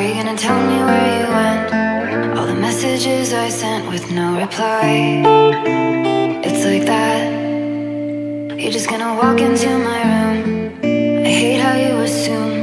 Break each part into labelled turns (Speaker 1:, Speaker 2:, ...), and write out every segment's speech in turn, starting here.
Speaker 1: Are you gonna tell me where you went? All the messages I sent with no reply. It's like that. You're just gonna walk into my room. I hate how you assume.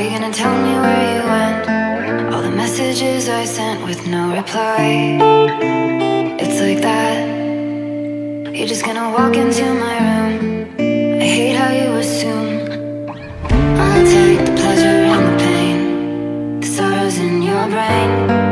Speaker 1: Are you gonna tell me where you went? All the messages I sent with no reply. It's like that. You're just gonna walk into my room. I hate how you assume. I'll take the pleasure and the pain, the sorrows in your brain.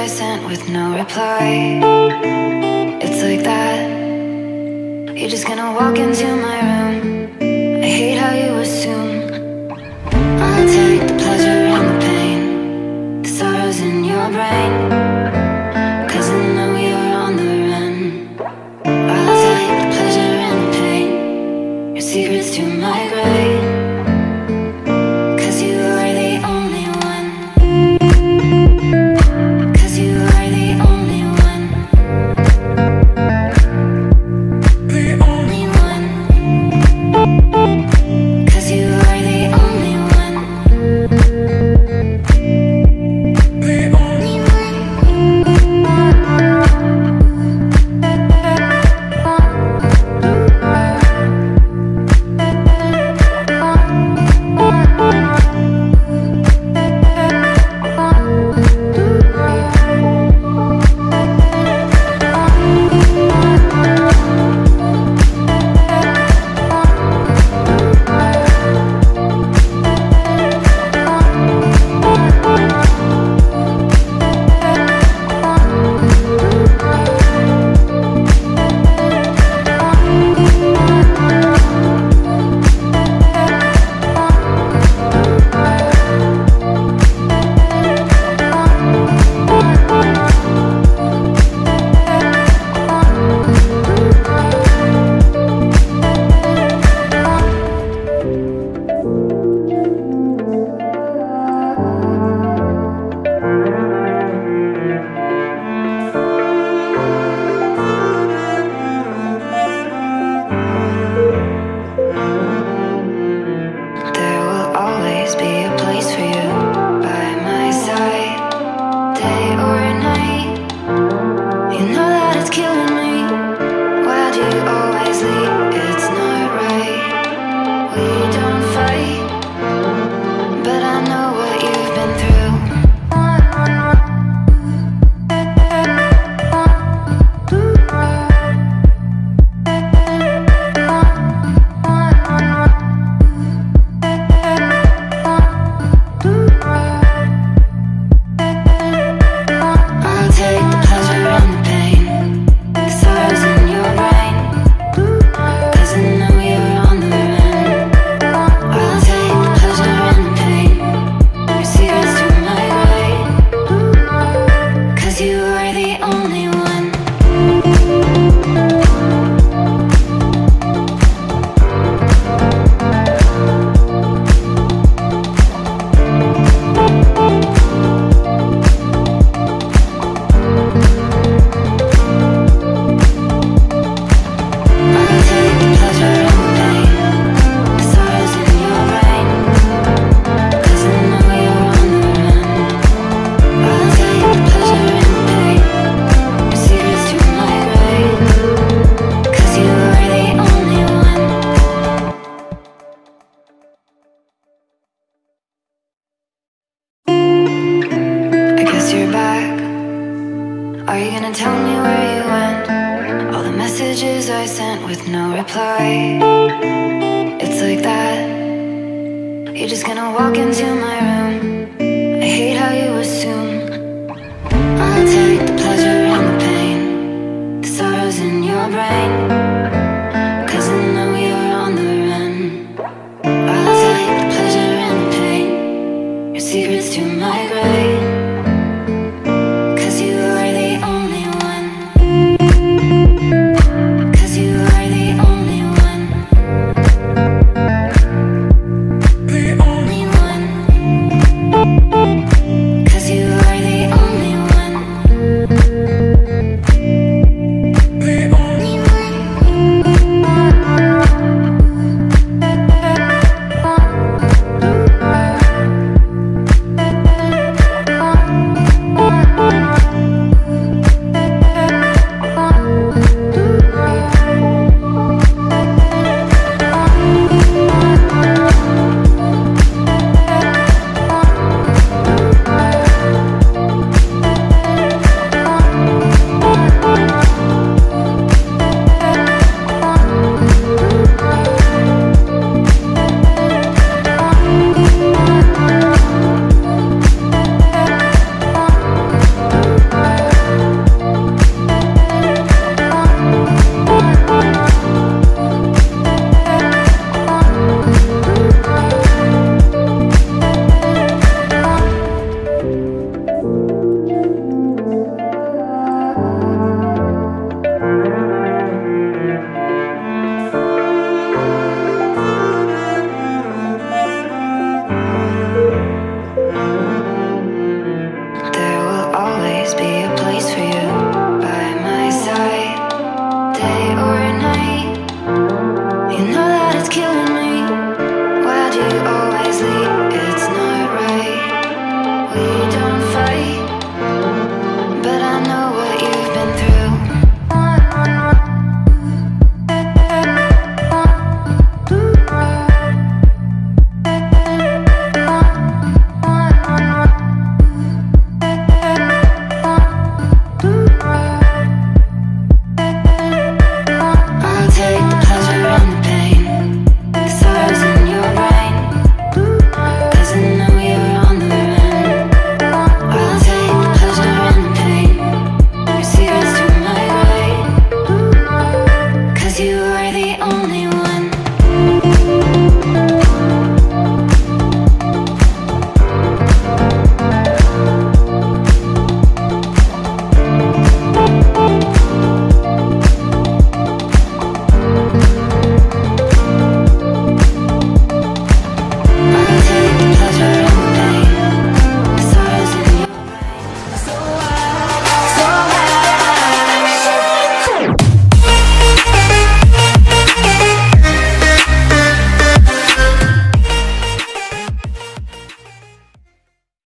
Speaker 1: I sent with no reply. It's like that. You're just gonna walk into my room. It's like that. You're just gonna walk into my room. I hate how you assume.